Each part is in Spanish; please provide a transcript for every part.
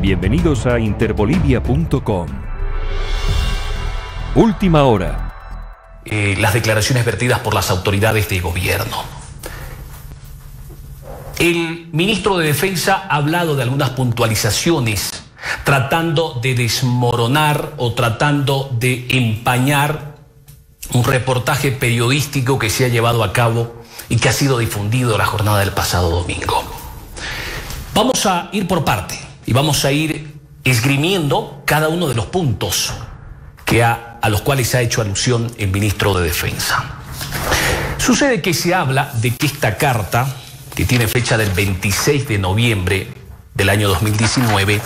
Bienvenidos a interbolivia.com. Última hora. Eh, las declaraciones vertidas por las autoridades de gobierno. El ministro de Defensa ha hablado de algunas puntualizaciones tratando de desmoronar o tratando de empañar un reportaje periodístico que se ha llevado a cabo y que ha sido difundido la jornada del pasado domingo. Vamos a ir por parte y vamos a ir esgrimiendo cada uno de los puntos que a los cuales ha hecho alusión el ministro de Defensa. Sucede que se habla de que esta carta, que tiene fecha del 26 de noviembre del año 2019,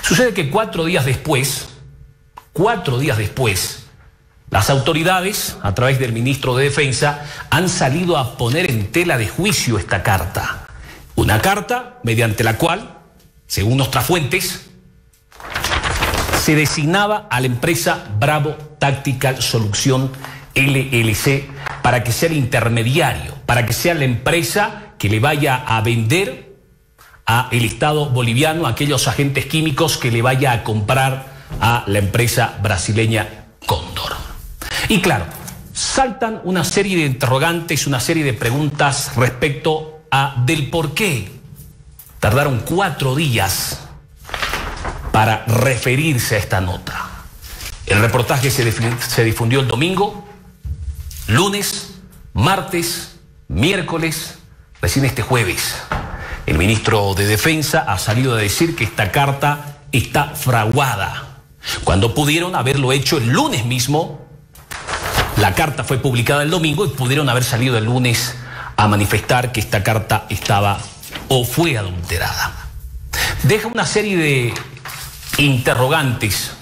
sucede que cuatro días después, cuatro días después, las autoridades, a través del ministro de Defensa, han salido a poner en tela de juicio esta carta. Una carta mediante la cual, según nuestras fuentes, se designaba a la empresa Bravo Tactical Solución LLC para que sea el intermediario, para que sea la empresa que le vaya a vender a el Estado boliviano aquellos agentes químicos que le vaya a comprar a la empresa brasileña Cóndor. Y claro, saltan una serie de interrogantes, una serie de preguntas respecto a del por qué tardaron cuatro días para referirse a esta nota. El reportaje se, difundió el domingo, lunes, martes, miércoles, recién este jueves. El ministro de Defensa ha salido a decir que esta carta está fraguada, cuando pudieron haberlo hecho el lunes mismo. La carta fue publicada el domingo y pudieron haber salido el lunes a manifestar que esta carta estaba o fue adulterada. Deja una serie de interrogantes.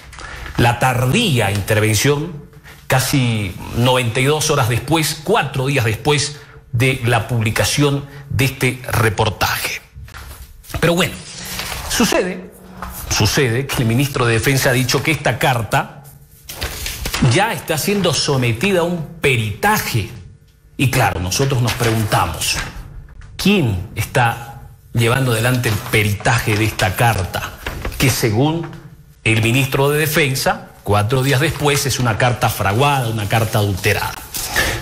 La tardía intervención, casi 92 horas después, cuatro días después de la publicación de este reportaje. Pero bueno, sucede, sucede que el ministro de Defensa ha dicho que esta carta ya está siendo sometida a un peritaje. Y claro, nosotros nos preguntamos, ¿quién está llevando adelante el peritaje de esta carta? Que según el ministro de Defensa, cuatro días después, es una carta fraguada, una carta adulterada.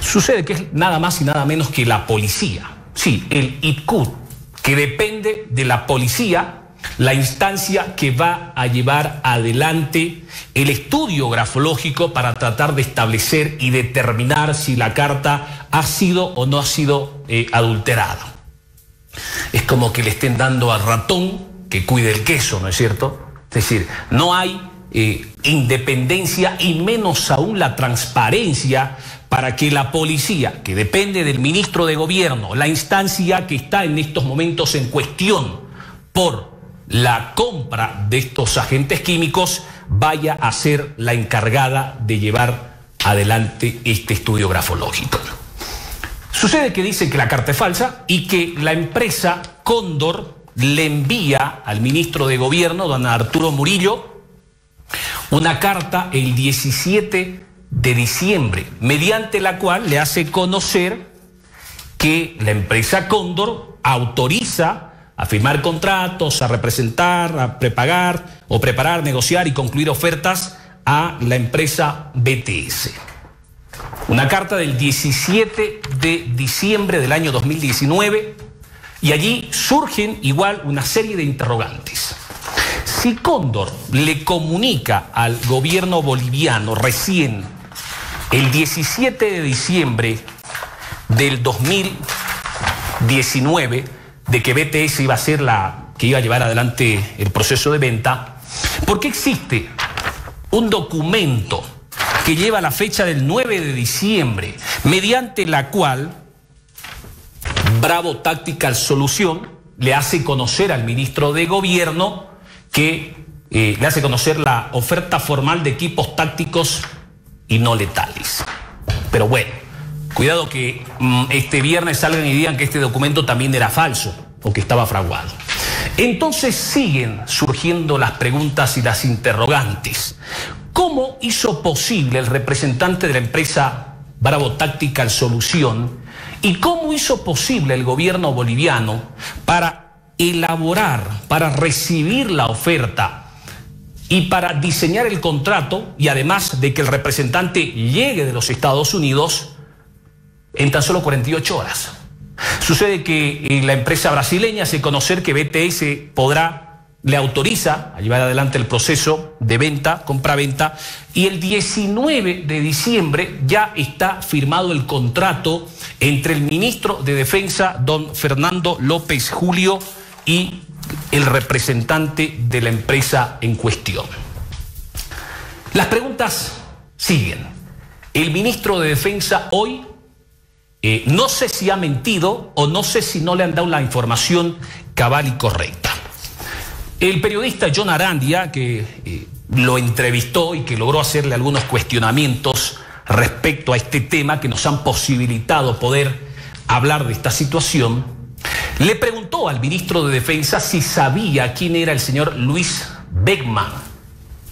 Sucede que es nada más y nada menos que la policía. Sí, el ITCUT, que depende de la policía, la instancia que va a llevar adelante el estudio grafológico para tratar de establecer y determinar si la carta ha sido o no ha sido eh, adulterada. Es como que le estén dando al ratón que cuide el queso, ¿no es cierto? Es decir, no hay eh, independencia y menos aún la transparencia para que la policía, que depende del ministro de gobierno, la instancia que está en estos momentos en cuestión por la compra de estos agentes químicos, vaya a ser la encargada de llevar adelante este estudio grafológico. Sucede que dicen que la carta es falsa y que la empresa Cóndor le envía al ministro de gobierno, don Arturo Murillo, una carta el 17 de diciembre, mediante la cual le hace conocer que la empresa Cóndor autoriza a firmar contratos, a representar, a prepagar o preparar, negociar y concluir ofertas a la empresa BTS. Una carta del 17 de diciembre del año 2019 y allí surgen igual una serie de interrogantes. Si Cóndor le comunica al gobierno boliviano recién el 17 de diciembre del 2019 de que BTS iba a ser la que iba a llevar adelante el proceso de venta, ¿por qué existe un documento que lleva la fecha del 9 de diciembre, mediante la cual Bravo Tactical Solución le hace conocer al ministro de Gobierno que eh, le hace conocer la oferta formal de equipos tácticos y no letales. Pero bueno, cuidado que mm, este viernes salgan y digan que este documento también era falso o que estaba fraguado. Entonces siguen surgiendo las preguntas y las interrogantes. ¿Cómo hizo posible el representante de la empresa Bravo Tactical Solución y cómo hizo posible el gobierno boliviano para elaborar, para recibir la oferta y para diseñar el contrato y además de que el representante llegue de los Estados Unidos en tan solo 48 horas. Sucede que la empresa brasileña hace conocer que BTS podrá le autoriza a llevar adelante el proceso de venta, compra-venta, y el 19 de diciembre ya está firmado el contrato entre el ministro de Defensa, don Fernando López Julio, y el representante de la empresa en cuestión. Las preguntas siguen. El ministro de Defensa hoy eh, no sé si ha mentido o no sé si no le han dado la información cabal y correcta. El periodista John Arandia, que eh, lo entrevistó y que logró hacerle algunos cuestionamientos respecto a este tema que nos han posibilitado poder hablar de esta situación, le preguntó al ministro de Defensa si sabía quién era el señor Luis Beckman.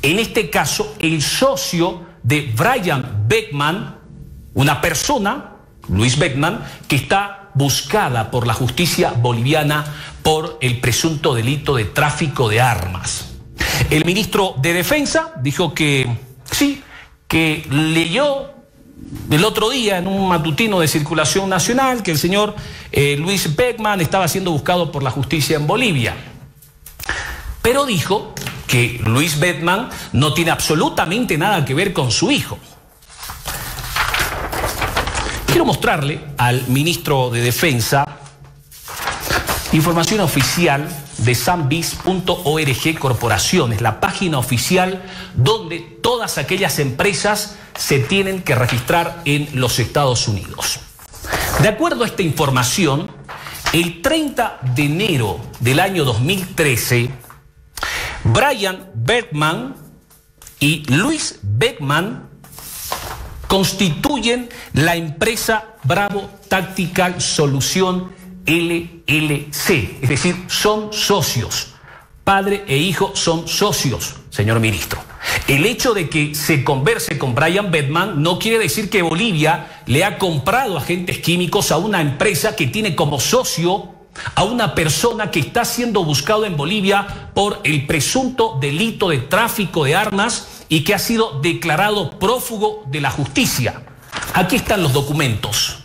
En este caso, el socio de Brian Beckman, una persona, Luis Beckman, que está buscada por la justicia boliviana por el presunto delito de tráfico de armas. El ministro de Defensa dijo que sí, que leyó el otro día en un matutino de circulación nacional que el señor eh, Luis Beckman estaba siendo buscado por la justicia en Bolivia. Pero dijo que Luis Beckman no tiene absolutamente nada que ver con su hijo. Quiero mostrarle al ministro de Defensa Información oficial de sambis.org Corporaciones, la página oficial donde todas aquellas empresas se tienen que registrar en los Estados Unidos. De acuerdo a esta información, el 30 de enero del año 2013, Brian Bergman y Luis Beckman constituyen la empresa Bravo Tactical Solución LLC, es decir, son socios. Padre e hijo son socios, señor ministro. El hecho de que se converse con Brian Bedman no quiere decir que Bolivia le ha comprado agentes químicos a una empresa que tiene como socio a una persona que está siendo buscado en Bolivia por el presunto delito de tráfico de armas y que ha sido declarado prófugo de la justicia. Aquí están los documentos.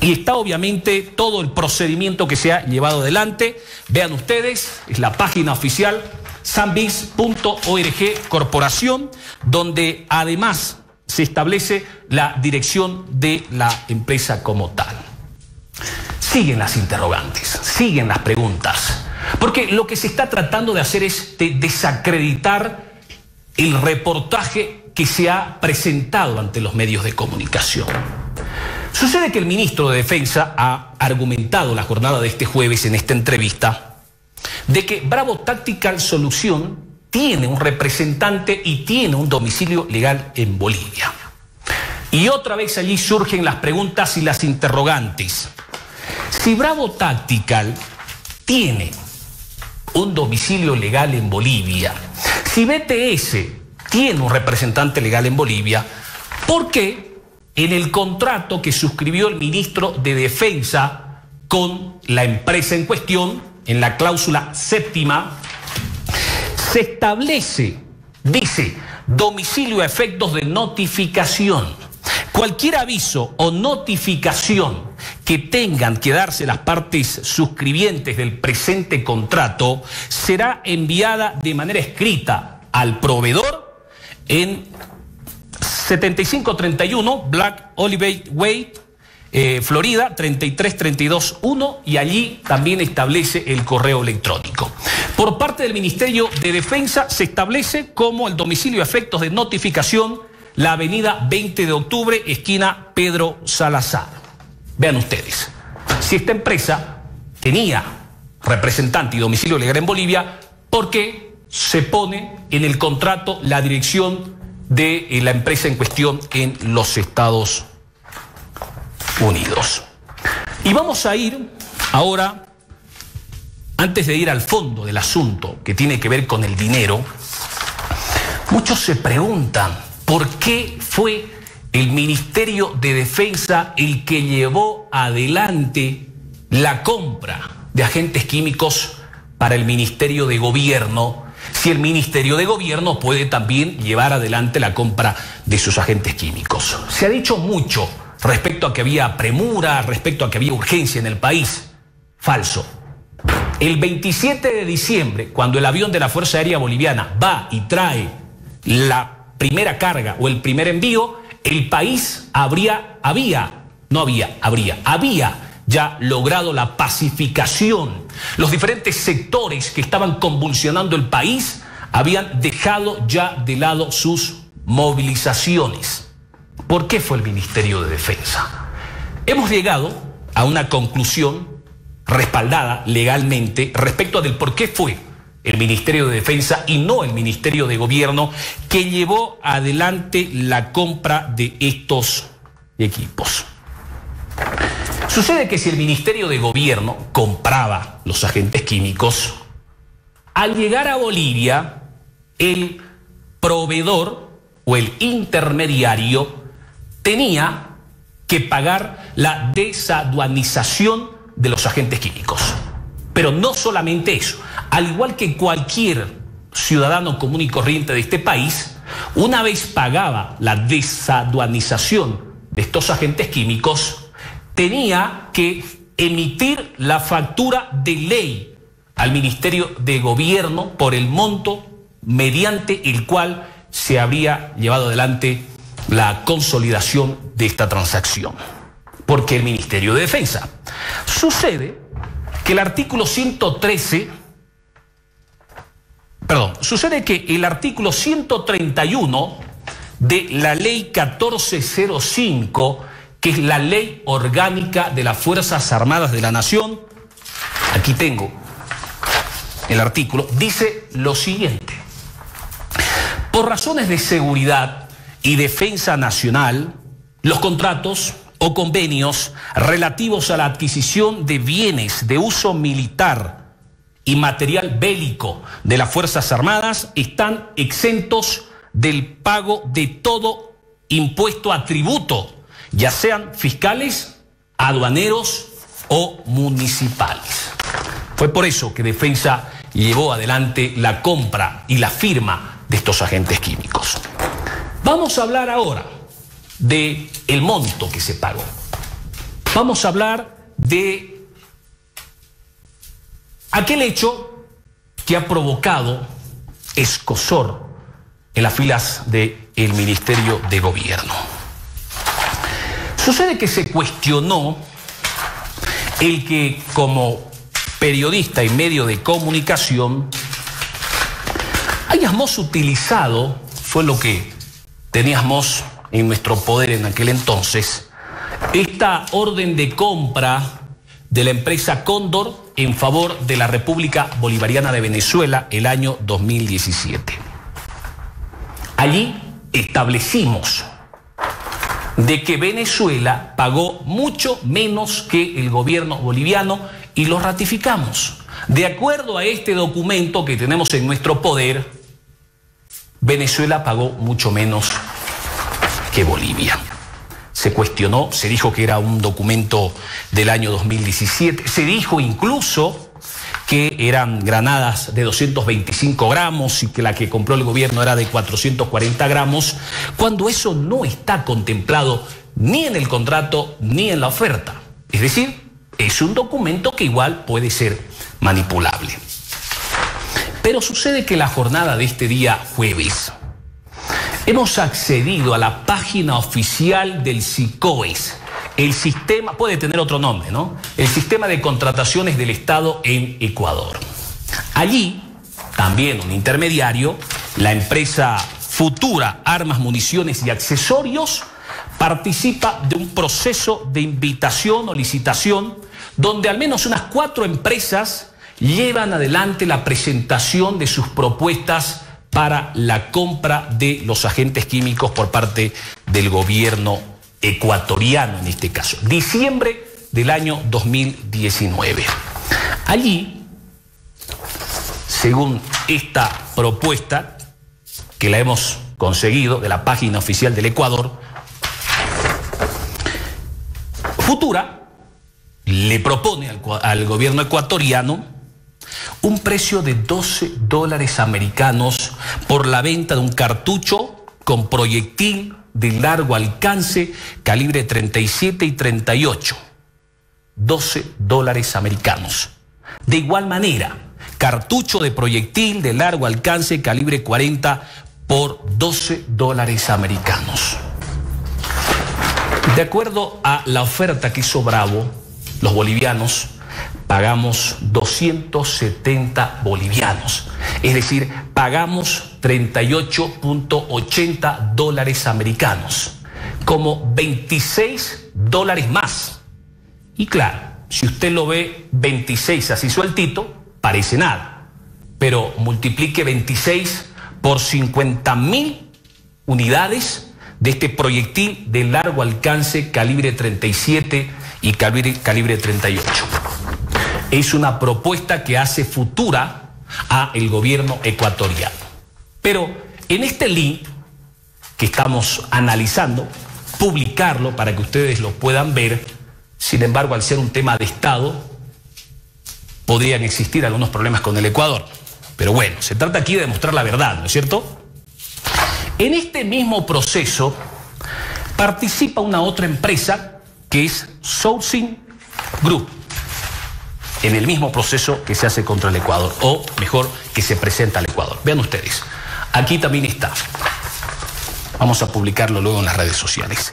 Y está obviamente todo el procedimiento que se ha llevado adelante. Vean ustedes, es la página oficial sambis.org Corporación, donde además se establece la dirección de la empresa como tal. Siguen las interrogantes, siguen las preguntas, porque lo que se está tratando de hacer es de desacreditar el reportaje que se ha presentado ante los medios de comunicación. Sucede que el ministro de Defensa ha argumentado la jornada de este jueves en esta entrevista de que Bravo Tactical Solución tiene un representante y tiene un domicilio legal en Bolivia. Y otra vez allí surgen las preguntas y las interrogantes. Si Bravo Tactical tiene un domicilio legal en Bolivia, si BTS tiene un representante legal en Bolivia, ¿por qué en el contrato que suscribió el ministro de Defensa con la empresa en cuestión, en la cláusula séptima, se establece, dice, domicilio a efectos de notificación. Cualquier aviso o notificación que tengan que darse las partes suscribientes del presente contrato será enviada de manera escrita al proveedor en 7531 Black Olive Way, eh, Florida 33321 y allí también establece el correo electrónico. Por parte del Ministerio de Defensa se establece como el domicilio a efectos de notificación la avenida 20 de octubre, esquina Pedro Salazar. Vean ustedes, si esta empresa tenía representante y domicilio legal en Bolivia, ¿por qué se pone en el contrato la dirección de eh, la empresa en cuestión en los Estados Unidos. Y vamos a ir ahora, antes de ir al fondo del asunto que tiene que ver con el dinero, muchos se preguntan por qué fue el Ministerio de Defensa el que llevó adelante la compra de agentes químicos para el Ministerio de Gobierno si el Ministerio de Gobierno puede también llevar adelante la compra de sus agentes químicos. Se ha dicho mucho respecto a que había premura, respecto a que había urgencia en el país. Falso. El 27 de diciembre, cuando el avión de la Fuerza Aérea Boliviana va y trae la primera carga o el primer envío, el país habría, había, no había, habría, había ya logrado la pacificación. Los diferentes sectores que estaban convulsionando el país habían dejado ya de lado sus movilizaciones. ¿Por qué fue el Ministerio de Defensa? Hemos llegado a una conclusión respaldada legalmente respecto a del por qué fue el Ministerio de Defensa y no el Ministerio de Gobierno que llevó adelante la compra de estos equipos. Sucede que si el Ministerio de Gobierno compraba los agentes químicos, al llegar a Bolivia, el proveedor o el intermediario tenía que pagar la desaduanización de los agentes químicos. Pero no solamente eso, al igual que cualquier ciudadano común y corriente de este país, una vez pagaba la desaduanización de estos agentes químicos, tenía que emitir la factura de ley al Ministerio de Gobierno por el monto mediante el cual se habría llevado adelante la consolidación de esta transacción. Porque el Ministerio de Defensa. Sucede que el artículo 113, perdón, sucede que el artículo 131 de la ley 1405 que es la ley orgánica de las Fuerzas Armadas de la Nación, aquí tengo el artículo, dice lo siguiente. Por razones de seguridad y defensa nacional, los contratos o convenios relativos a la adquisición de bienes de uso militar y material bélico de las Fuerzas Armadas están exentos del pago de todo impuesto a tributo ya sean fiscales, aduaneros o municipales. Fue por eso que Defensa llevó adelante la compra y la firma de estos agentes químicos. Vamos a hablar ahora de el monto que se pagó. Vamos a hablar de aquel hecho que ha provocado escosor en las filas del Ministerio de Gobierno. Sucede que se cuestionó el que como periodista y medio de comunicación hayamos utilizado, fue lo que teníamos en nuestro poder en aquel entonces, esta orden de compra de la empresa Cóndor en favor de la República Bolivariana de Venezuela el año 2017. Allí establecimos de que Venezuela pagó mucho menos que el gobierno boliviano y lo ratificamos. De acuerdo a este documento que tenemos en nuestro poder, Venezuela pagó mucho menos que Bolivia. Se cuestionó, se dijo que era un documento del año 2017, se dijo incluso que eran granadas de 225 gramos y que la que compró el gobierno era de 440 gramos, cuando eso no está contemplado ni en el contrato ni en la oferta. Es decir, es un documento que igual puede ser manipulable. Pero sucede que la jornada de este día jueves hemos accedido a la página oficial del SICOES, el sistema, puede tener otro nombre, ¿no? El sistema de contrataciones del Estado en Ecuador. Allí, también un intermediario, la empresa Futura Armas, Municiones y Accesorios, participa de un proceso de invitación o licitación donde al menos unas cuatro empresas llevan adelante la presentación de sus propuestas para la compra de los agentes químicos por parte del gobierno ecuatoriano en este caso, diciembre del año 2019. Allí, según esta propuesta, que la hemos conseguido de la página oficial del Ecuador, Futura le propone al, al gobierno ecuatoriano un precio de 12 dólares americanos por la venta de un cartucho con proyectil de largo alcance, calibre 37 y 38. 12 dólares americanos. De igual manera, cartucho de proyectil de largo alcance, calibre 40 por 12 dólares americanos. De acuerdo a la oferta que hizo Bravo, los bolivianos pagamos 270 bolivianos. Es decir, pagamos 38.80 dólares americanos, como 26 dólares más. Y claro, si usted lo ve 26 así sueltito, parece nada. Pero multiplique 26 por 50 mil unidades de este proyectil de largo alcance calibre 37 y calibre, calibre 38 es una propuesta que hace futura a el gobierno ecuatoriano. Pero en este link que estamos analizando, publicarlo para que ustedes lo puedan ver, sin embargo, al ser un tema de Estado, podrían existir algunos problemas con el Ecuador. Pero bueno, se trata aquí de demostrar la verdad, ¿no es cierto? En este mismo proceso participa una otra empresa que es Sourcing Group en el mismo proceso que se hace contra el Ecuador, o mejor, que se presenta al Ecuador. Vean ustedes, aquí también está. Vamos a publicarlo luego en las redes sociales.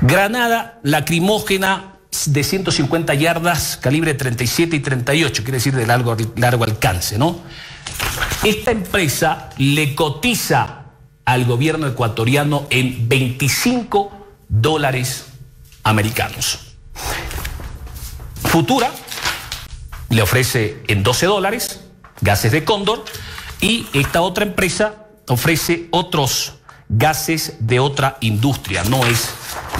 Granada lacrimógena de 150 yardas, calibre 37 y 38, quiere decir de largo, largo alcance, ¿no? Esta empresa le cotiza al gobierno ecuatoriano en 25 dólares americanos. Futura le ofrece en 12 dólares gases de cóndor y esta otra empresa ofrece otros gases de otra industria, no es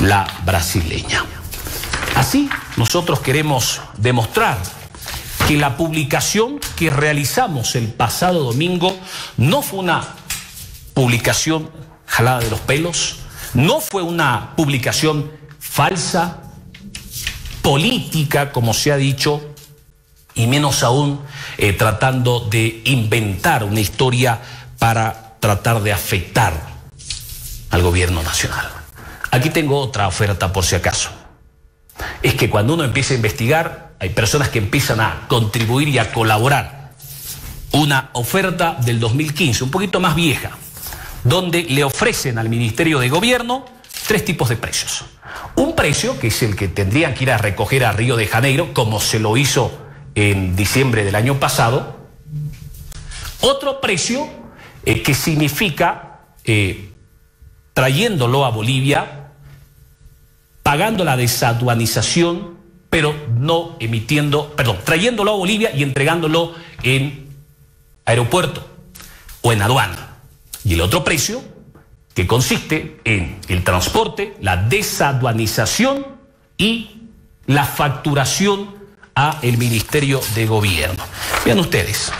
la brasileña. Así, nosotros queremos demostrar que la publicación que realizamos el pasado domingo no fue una publicación jalada de los pelos, no fue una publicación falsa, política, como se ha dicho, y menos aún eh, tratando de inventar una historia para tratar de afectar al gobierno nacional. Aquí tengo otra oferta por si acaso. Es que cuando uno empieza a investigar, hay personas que empiezan a contribuir y a colaborar. Una oferta del 2015, un poquito más vieja, donde le ofrecen al Ministerio de Gobierno tres tipos de precios. Un precio, que es el que tendrían que ir a recoger a Río de Janeiro, como se lo hizo en diciembre del año pasado, otro precio eh, que significa eh, trayéndolo a Bolivia, pagando la desaduanización, pero no emitiendo, perdón, trayéndolo a Bolivia y entregándolo en aeropuerto o en aduana. Y el otro precio, que consiste en el transporte, la desaduanización y la facturación a el Ministerio de Gobierno. Vean ustedes.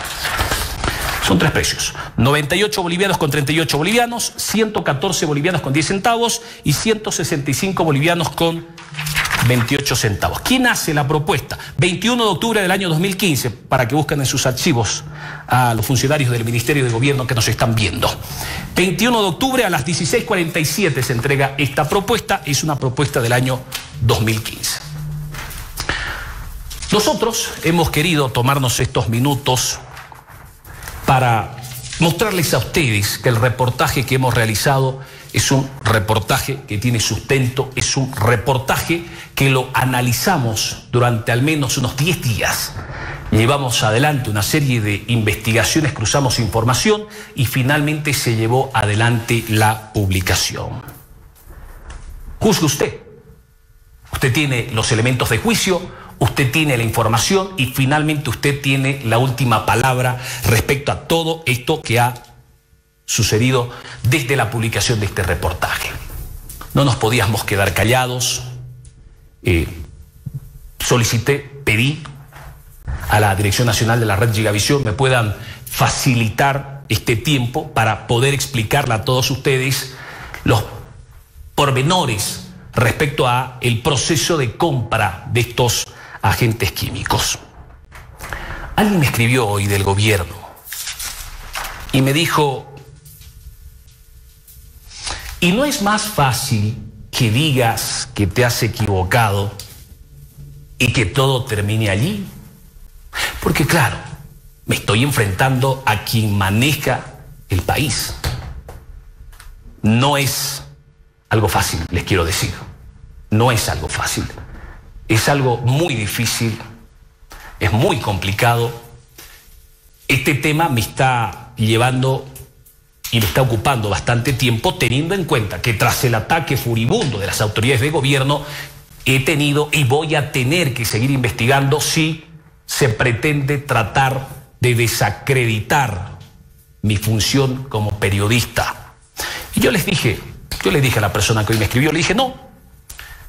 Son tres precios. 98 bolivianos con 38 bolivianos, 114 bolivianos con 10 centavos y 165 bolivianos con 28 centavos. ¿Quién hace la propuesta? 21 de octubre del año 2015, para que busquen en sus archivos a los funcionarios del Ministerio de Gobierno que nos están viendo. 21 de octubre a las 16.47 se entrega esta propuesta, es una propuesta del año 2015. Nosotros hemos querido tomarnos estos minutos para mostrarles a ustedes que el reportaje que hemos realizado es un reportaje que tiene sustento, es un reportaje que lo analizamos durante al menos unos 10 días. Llevamos adelante una serie de investigaciones, cruzamos información y finalmente se llevó adelante la publicación. Juzgue usted. Usted tiene los elementos de juicio, usted tiene la información y finalmente usted tiene la última palabra respecto a todo esto que ha sucedido desde la publicación de este reportaje. No nos podíamos quedar callados. Eh, solicité, pedí a la Dirección Nacional de la Red Gigavisión me puedan facilitar este tiempo para poder explicarle a todos ustedes los pormenores respecto a el proceso de compra de estos agentes químicos. Alguien me escribió hoy del gobierno y me dijo, ¿y no es más fácil que digas que te has equivocado y que todo termine allí? Porque claro, me estoy enfrentando a quien maneja el país. No es algo fácil, les quiero decir. No es algo fácil. Es algo muy difícil, es muy complicado. Este tema me está llevando y me está ocupando bastante tiempo, teniendo en cuenta que tras el ataque furibundo de las autoridades de gobierno, he tenido y voy a tener que seguir investigando si se pretende tratar de desacreditar mi función como periodista. Y yo les dije, yo le dije a la persona que hoy me escribió, le dije, no,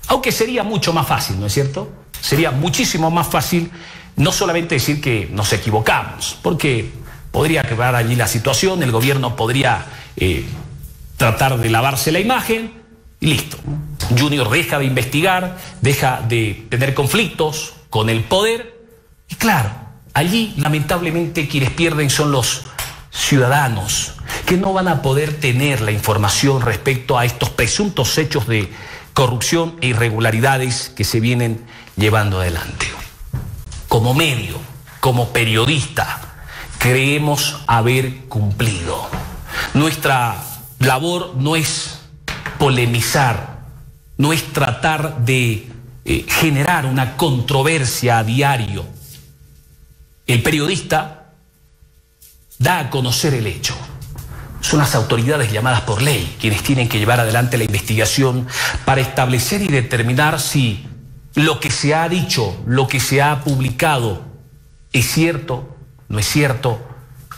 aunque sería mucho más fácil, ¿no es cierto? Sería muchísimo más fácil no solamente decir que nos equivocamos, porque podría quebrar allí la situación, el gobierno podría eh, tratar de lavarse la imagen y listo. Junior deja de investigar, deja de tener conflictos con el poder y claro, allí lamentablemente quienes pierden son los ciudadanos que no van a poder tener la información respecto a estos presuntos hechos de corrupción e irregularidades que se vienen llevando adelante. Como medio, como periodista, creemos haber cumplido. Nuestra labor no es polemizar, no es tratar de eh, generar una controversia a diario. El periodista da a conocer el hecho son las autoridades llamadas por ley quienes tienen que llevar adelante la investigación para establecer y determinar si lo que se ha dicho, lo que se ha publicado, es cierto, no es cierto,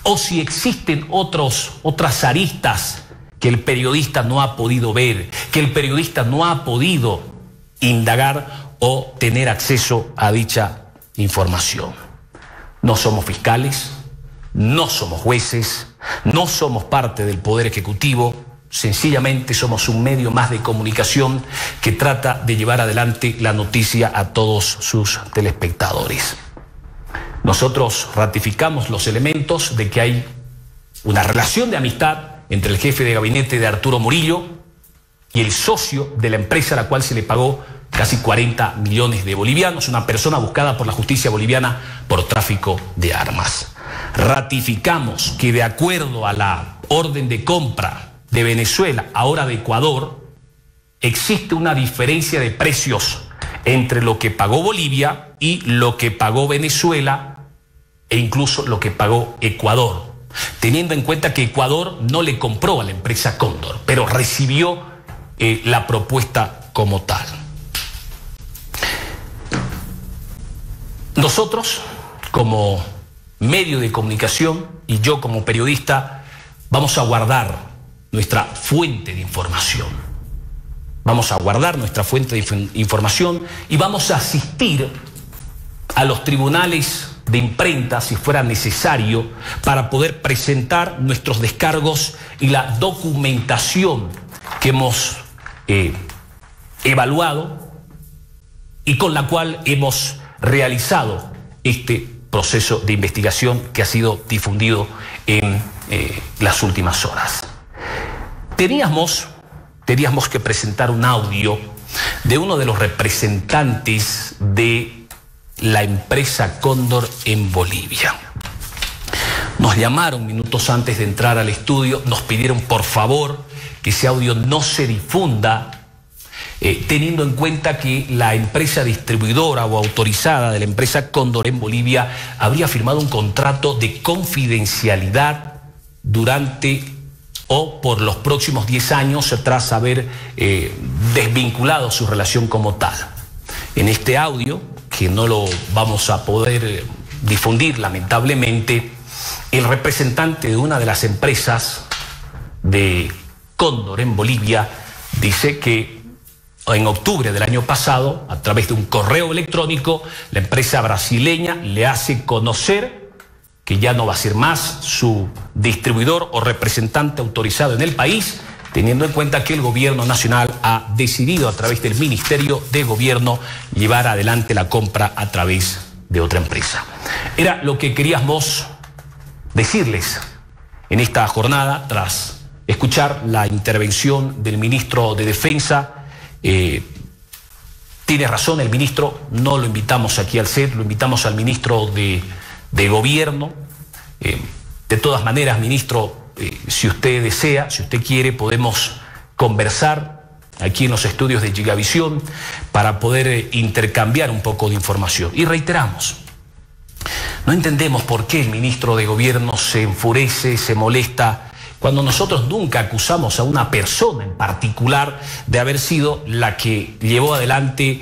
o si existen otros, otras aristas que el periodista no ha podido ver, que el periodista no ha podido indagar o tener acceso a dicha información. No somos fiscales, no somos jueces, no somos parte del Poder Ejecutivo, sencillamente somos un medio más de comunicación que trata de llevar adelante la noticia a todos sus telespectadores. Nosotros ratificamos los elementos de que hay una relación de amistad entre el jefe de gabinete de Arturo Murillo y el socio de la empresa a la cual se le pagó casi 40 millones de bolivianos, una persona buscada por la justicia boliviana por tráfico de armas ratificamos que de acuerdo a la orden de compra de Venezuela, ahora de Ecuador, existe una diferencia de precios entre lo que pagó Bolivia y lo que pagó Venezuela e incluso lo que pagó Ecuador, teniendo en cuenta que Ecuador no le compró a la empresa Cóndor, pero recibió eh, la propuesta como tal. Nosotros, como medio de comunicación y yo como periodista vamos a guardar nuestra fuente de información. Vamos a guardar nuestra fuente de información y vamos a asistir a los tribunales de imprenta si fuera necesario para poder presentar nuestros descargos y la documentación que hemos eh, evaluado y con la cual hemos realizado este proceso de investigación que ha sido difundido en eh, las últimas horas. Teníamos, teníamos que presentar un audio de uno de los representantes de la empresa Cóndor en Bolivia. Nos llamaron minutos antes de entrar al estudio, nos pidieron por favor que ese audio no se difunda eh, teniendo en cuenta que la empresa distribuidora o autorizada de la empresa Cóndor en Bolivia habría firmado un contrato de confidencialidad durante o por los próximos 10 años tras haber eh, desvinculado su relación como tal. En este audio, que no lo vamos a poder eh, difundir lamentablemente, el representante de una de las empresas de Cóndor en Bolivia dice que en octubre del año pasado, a través de un correo electrónico, la empresa brasileña le hace conocer que ya no va a ser más su distribuidor o representante autorizado en el país, teniendo en cuenta que el gobierno nacional ha decidido a través del Ministerio de Gobierno llevar adelante la compra a través de otra empresa. Era lo que queríamos decirles en esta jornada tras escuchar la intervención del ministro de Defensa. Eh, tiene razón el ministro, no lo invitamos aquí al CED, lo invitamos al ministro de, Gobierno. Eh, de todas maneras, ministro, eh, si usted desea, si usted quiere, podemos conversar aquí en los estudios de Gigavisión para poder intercambiar un poco de información. Y reiteramos, no entendemos por qué el ministro de Gobierno se enfurece, se molesta, cuando nosotros nunca acusamos a una persona en particular de haber sido la que llevó adelante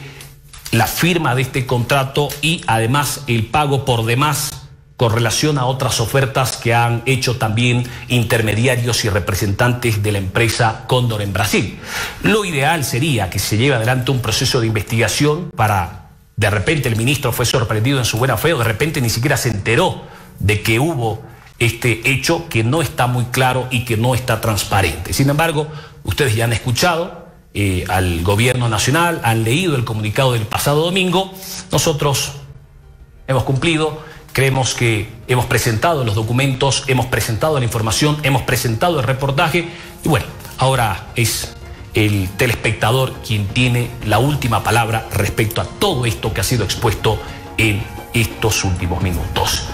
la firma de este contrato y además el pago por demás con relación a otras ofertas que han hecho también intermediarios y representantes de la empresa Cóndor en Brasil. Lo ideal sería que se lleve adelante un proceso de investigación para de repente el ministro fue sorprendido en su buena fe o de repente ni siquiera se enteró de que hubo este hecho que no está muy claro y que no está transparente. Sin embargo, ustedes ya han escuchado eh, al gobierno nacional, han leído el comunicado del pasado domingo, nosotros hemos cumplido, creemos que hemos presentado los documentos, hemos presentado la información, hemos presentado el reportaje y bueno, ahora es el telespectador quien tiene la última palabra respecto a todo esto que ha sido expuesto en estos últimos minutos.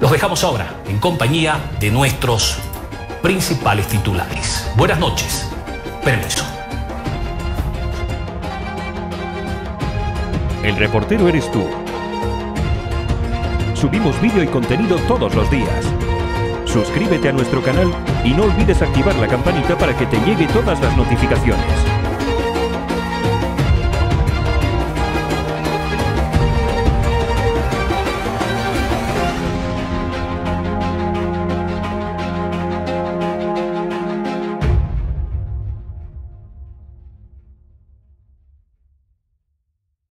Los dejamos ahora en compañía de nuestros principales titulares. Buenas noches. Permiso. El reportero eres tú. Subimos vídeo y contenido todos los días. Suscríbete a nuestro canal y no olvides activar la campanita para que te llegue todas las notificaciones.